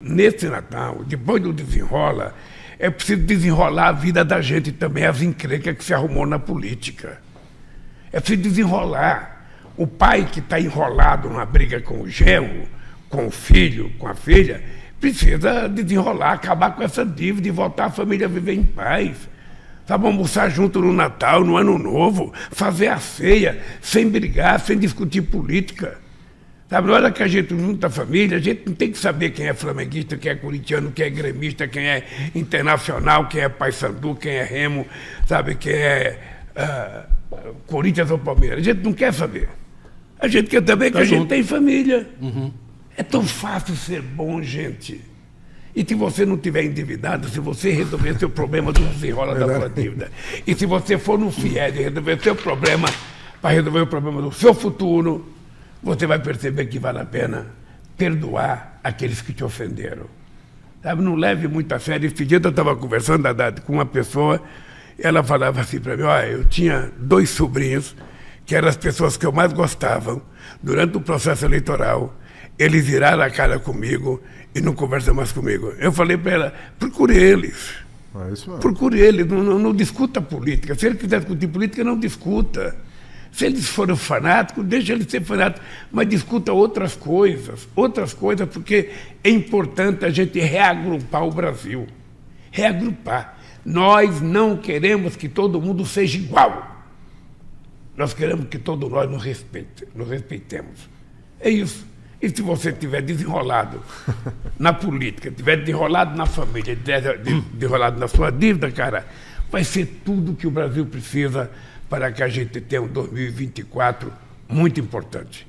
Nesse Natal, depois do desenrola, é preciso desenrolar a vida da gente também, as encrencas que se arrumou na política. É preciso desenrolar. O pai que está enrolado numa briga com o genro, com o filho, com a filha, precisa desenrolar, acabar com essa dívida e voltar a família a viver em paz. Sabe, almoçar junto no Natal, no Ano Novo, fazer a ceia, sem brigar, sem discutir política. Sabe, na hora que a gente junta a família, a gente não tem que saber quem é flamenguista, quem é corintiano, quem é gremista, quem é internacional, quem é paysandu, quem é remo, sabe, quem é uh, Corinthians ou Palmeiras. A gente não quer saber. A gente quer saber tá que junto. a gente tem família. Uhum. É tão fácil ser bom, gente. E se você não tiver endividado, se você resolver seu problema do desenrola da sua dívida, e se você for no FIED resolver seu problema para resolver o problema do seu futuro, você vai perceber que vale a pena perdoar aqueles que te ofenderam. Sabe, não leve muito a sério. Esse dia eu estava conversando com uma pessoa, ela falava assim para mim, olha, eu tinha dois sobrinhos, que eram as pessoas que eu mais gostava, durante o processo eleitoral, eles viraram a cara comigo e não conversam mais comigo. Eu falei para ela, procure eles. É procure eles, não, não, não discuta política. Se ele quiser discutir política, não discuta. Se eles forem fanáticos, deixa eles ser fanáticos, mas discuta outras coisas, outras coisas, porque é importante a gente reagrupar o Brasil. Reagrupar. Nós não queremos que todo mundo seja igual. Nós queremos que todos nós nos, respeite, nos respeitemos. É isso. E se você tiver desenrolado na política, tiver desenrolado na família, tiver desenrolado na sua dívida, cara, vai ser tudo que o Brasil precisa para que a gente tenha um 2024 muito importante.